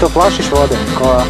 to plašiš vode? Ko...